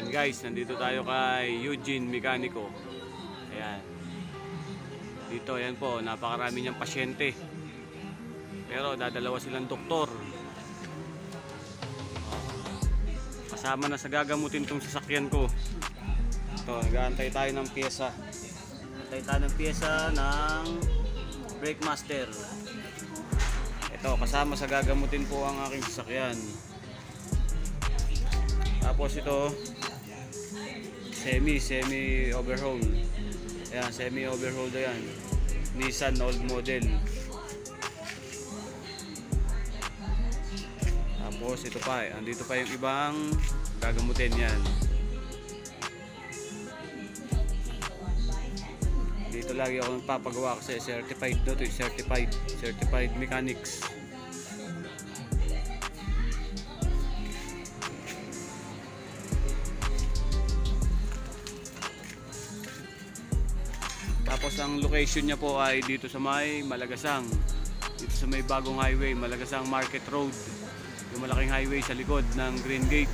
guys, nandito tayo kay Eugene Mekaniko. Ayan. Dito, ayan po, napakarami niyang pasyente. Pero dadalawa silang doktor. Kasama na sa gagamutin tong sasakyan ko. Ito, nag-aantay tayo ng pyesa. Antay tayo ng pyesa ng brake master. Ito, kasama sa gagamutin po ang aking sasakyan. Tapos ito, semi, semi overhaul. Ayan, semi overhaul na yan. Nissan old model. Tapos ito pa, eh, andito pa yung ibang gagamutin yan. Dito lagi ako nagpapagawa kasi certified daw to, certified, certified mechanics. Tapos ang location niya po ay dito sa may Malagasang. Dito sa may bagong highway, Malagasang Market Road. Yung malaking highway sa likod ng Green Gate.